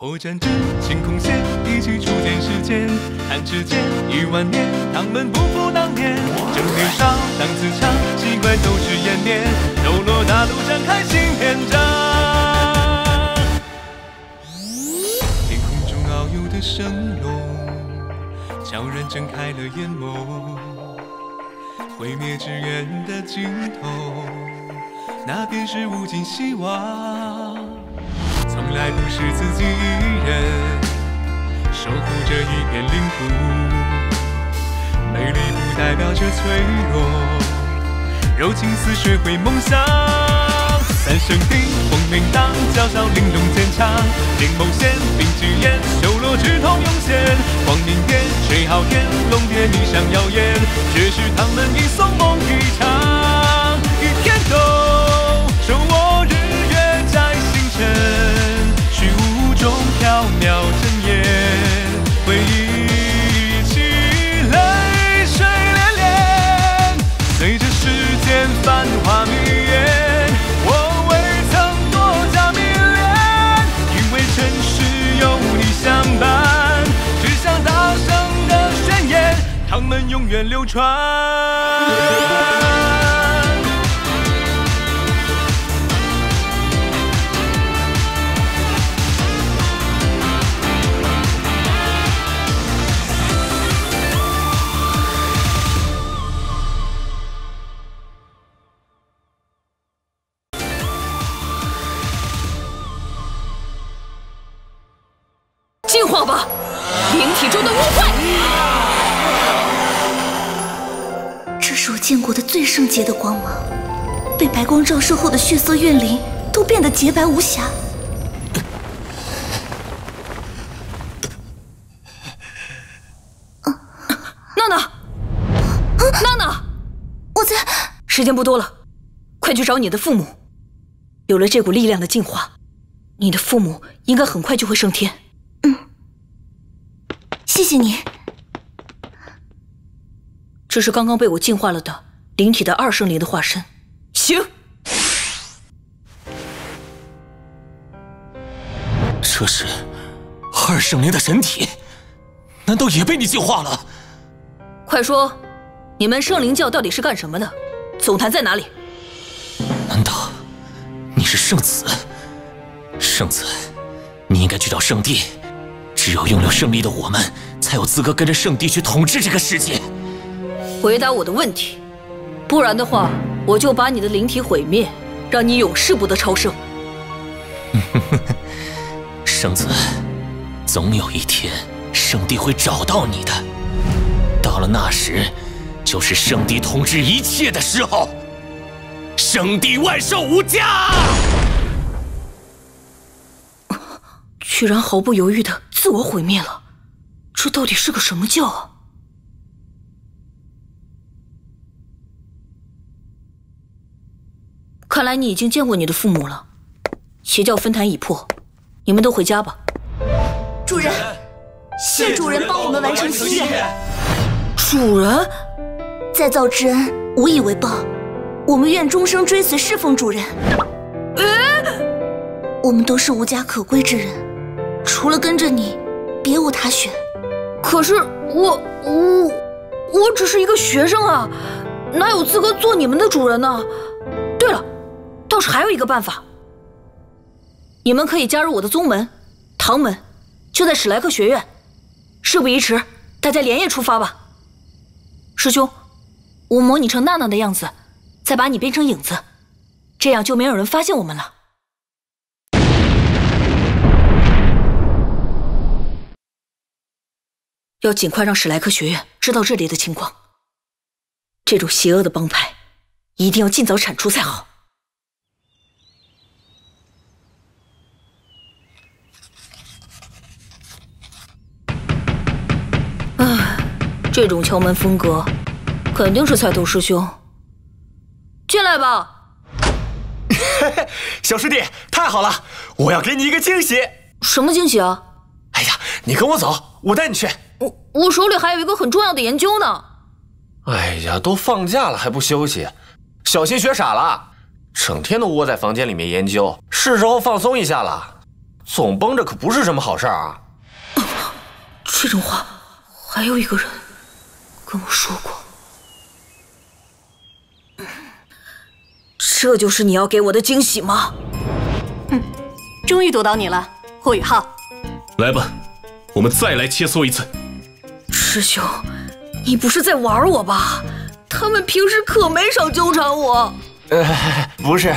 破绽至晴空线，一起初见世间。弹指间一万年，他们不负当年。正年少，当自强，奇怪都是延绵。斗罗大陆展开新篇章。天空中遨游的神龙，悄然睁开了眼眸。毁灭之源的尽头，那便是无尽希望。从来不是自己一人守护着一片领土，美丽不代表着脆弱，柔情似水会梦想。三声鼎，风铃铛，叫嚣玲珑坚强，灵眸仙，冰之眼，修罗之痛涌现。光明殿，吹昊天，龙蝶逆翔耀眼，绝世唐门一送梦一场，一天都手握永远流传。化吧，灵体中的污秽！这是我见过的最圣洁的光芒，被白光照射后的血色怨灵都变得洁白无瑕。娜娜，娜娜，我在。时间不多了，快去找你的父母。有了这股力量的进化，你的父母应该很快就会升天。嗯谢谢你。这是刚刚被我净化了的灵体的二圣灵的化身。行。这是二圣灵的神体，难道也被你净化了？快说，你们圣灵教到底是干什么的？总坛在哪里？难道你是圣子？圣子，你应该去找圣地。只有拥有胜利的我们，才有资格跟着圣地去统治这个世界。回答我的问题，不然的话，我就把你的灵体毁灭，让你永世不得超生。圣子，总有一天，圣帝会找到你的。到了那时，就是圣帝统治一切的时候。圣帝万寿无疆！居然毫不犹豫的。自我毁灭了，这到底是个什么教啊？看来你已经见过你的父母了。邪教分坛已破，你们都回家吧。主人，谢主人帮我们完成心愿。主人，再造之恩，无以为报。我们愿终生追随侍奉主人。我们都是无家可归之人。除了跟着你，别无他选。可是我我我只是一个学生啊，哪有资格做你们的主人呢？对了，倒是还有一个办法，你们可以加入我的宗门——唐门，就在史莱克学院。事不宜迟，大家连夜出发吧。师兄，我模拟成娜娜的样子，再把你变成影子，这样就没有人发现我们了。要尽快让史莱克学院知道这里的情况。这种邪恶的帮派，一定要尽早铲除才好。这种敲门风格，肯定是菜头师兄。进来吧。小师弟，太好了！我要给你一个惊喜。什么惊喜啊？哎呀，你跟我走，我带你去。我我手里还有一个很重要的研究呢。哎呀，都放假了还不休息，小心学傻了，整天都窝在房间里面研究，是时候放松一下了。总绷着可不是什么好事儿啊。这种话，还有一个人跟我说过。这就是你要给我的惊喜吗？终于堵到你了，霍雨浩。来吧，我们再来切磋一次。师兄，你不是在玩我吧？他们平时可没少纠缠我。呃，不是，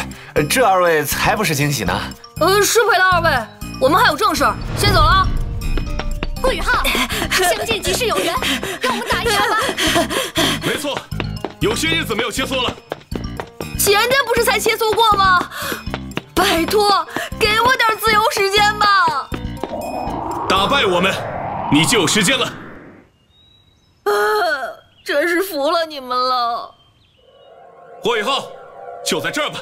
这二位才不是惊喜呢。呃，失陪了二位，我们还有正事儿，先走了。霍雨浩，相见即是有缘，让我们打一场吧。没错，有些日子没有切磋了。前天不是才切磋过吗？拜托，给我点自由时间吧。打败我们，你就有时间了。啊，真是服了你们了。霍雨浩，就在这儿吧，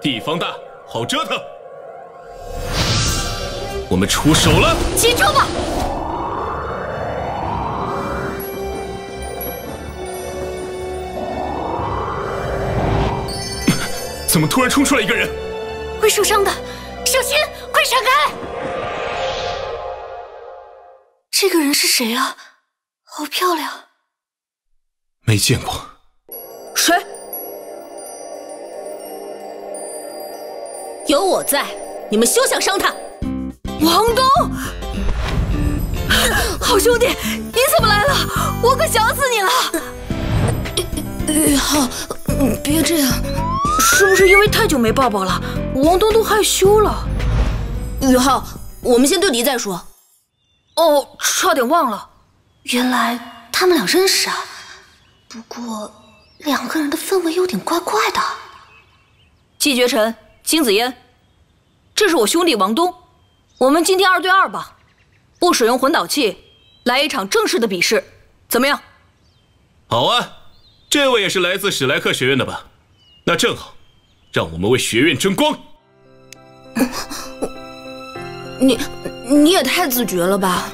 地方大，好折腾。我们出手了，起招吧！怎么突然冲出来一个人？会受伤的，小心！快闪开！这个人是谁啊？好漂亮！没见过。谁？有我在，你们休想伤他！王东，好兄弟，你怎么来了？我可想死你了！雨浩，别这样。是不是因为太久没抱抱了，王东都害羞了？宇浩，我们先对敌再说。哦，差点忘了，原来他们俩认识啊。不过两个人的氛围有点怪怪的。季绝尘、金子嫣，这是我兄弟王东，我们今天二对二吧，不使用魂导器，来一场正式的比试，怎么样？好啊，这位也是来自史莱克学院的吧？那正好，让我们为学院争光。你你也太自觉了吧！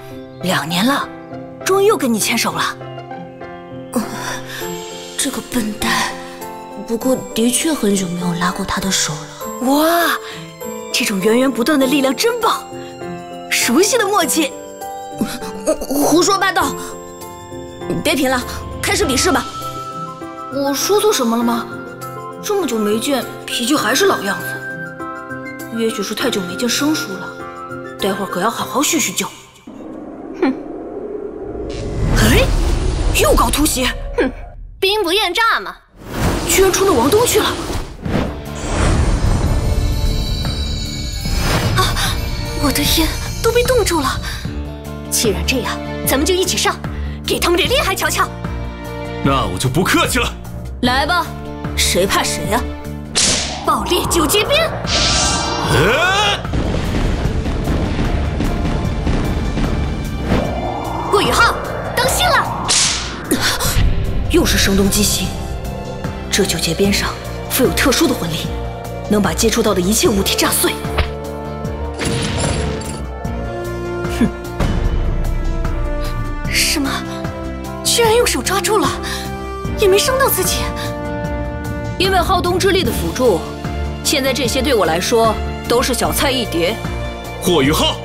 两年了，终于又跟你牵手了。这个笨蛋，不过的确很久没有拉过他的手了。哇，这种源源不断的力量真棒，熟悉的默契。胡说八道！别贫了，开始比试吧。我说错什么了吗？这么久没见，脾气还是老样子。也许是太久没见生疏了，待会儿可要好好叙叙旧。哼！哎，又搞突袭！哼，兵不厌诈嘛。居然冲着王东去了！啊，我的烟都被冻住了。既然这样，咱们就一起上，给他们点厉害瞧瞧。那我就不客气了。来吧。谁怕谁呀！爆裂九节鞭！顾宇浩，当心了！又是声东击西。这九节鞭上附有特殊的魂力，能把接触到的一切物体炸碎。哼！什么？居然用手抓住了，也没伤到自己。因为浩东之力的辅助，现在这些对我来说都是小菜一碟。霍雨浩，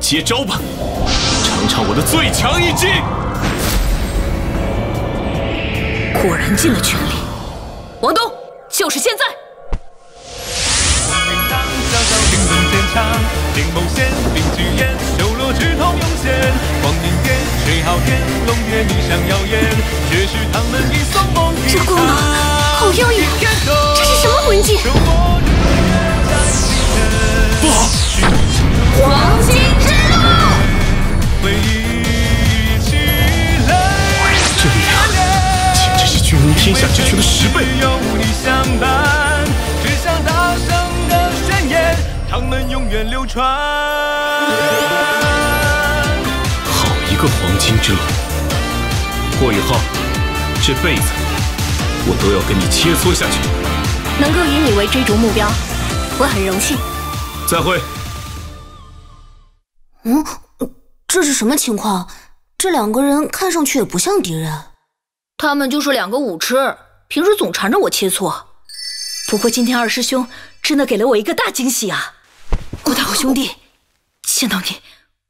接招吧，尝尝我的最强一击！果然尽了全力，王东，就是现在！这光芒。好耀眼！这是什么魂技？不好！黄金之路！这力量简直是君临天下之权的十倍！好一个黄金之路！霍雨浩，这辈子。我都要跟你切磋下去。能够以你为追逐目标，我很荣幸。再会。嗯，这是什么情况？这两个人看上去也不像敌人。他们就是两个舞痴，平时总缠着我切磋。不过今天二师兄真的给了我一个大惊喜啊！我大虎兄弟，见到你，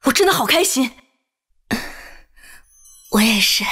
我真的好开心。我也是。